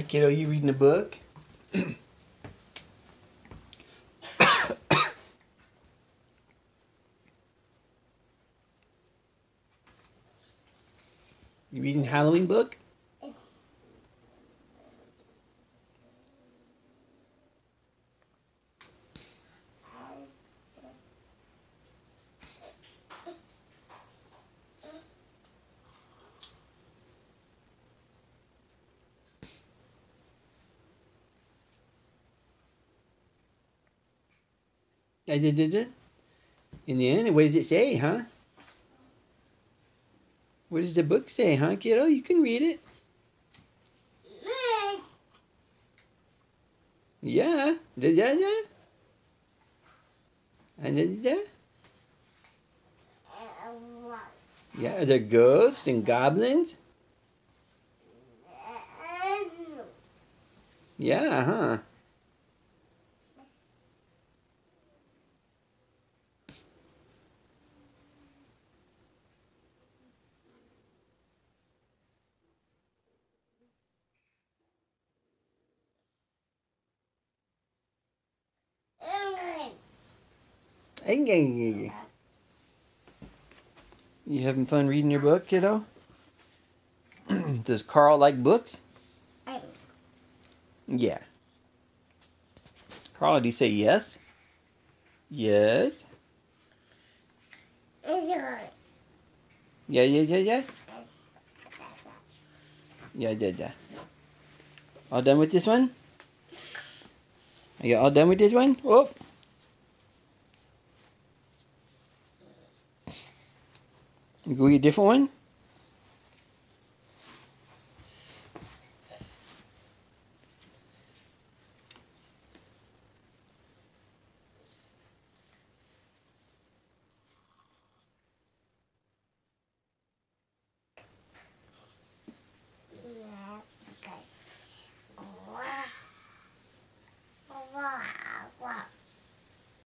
Hi, kiddo. You reading a book? you reading Halloween book? I did, did it. In the end, what does it say, huh? What does the book say, huh, kiddo? You can read it. Yeah. Da da da. And da da. Yeah, are there ghosts and goblins? Yeah, huh? You having fun reading your book, kiddo? Does Karl like books? Yeah. Karl, do you say yes? Yes. Yeah, yeah, yeah, yeah. Yeah, yeah, yeah. All done with this one? Are you all done with this one? Oh. Go get a different one?